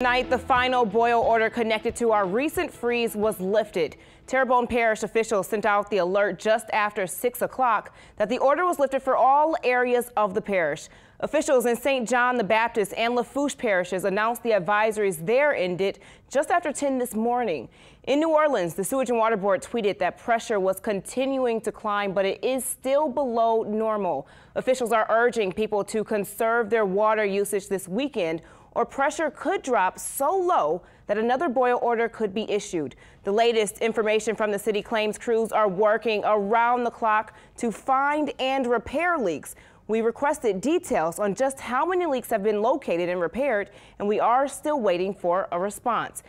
Tonight, the final boil order connected to our recent freeze was lifted. Terrebonne Parish officials sent out the alert just after 6 o'clock that the order was lifted for all areas of the parish. Officials in St. John the Baptist and Lafourche parishes announced the advisories there ended just after 10 this morning. In New Orleans, the Sewage and Water Board tweeted that pressure was continuing to climb, but it is still below normal. Officials are urging people to conserve their water usage this weekend or pressure could drop so low that another boil order could be issued. The latest information from the city claims crews are working around the clock to find and repair leaks. We requested details on just how many leaks have been located and repaired, and we are still waiting for a response.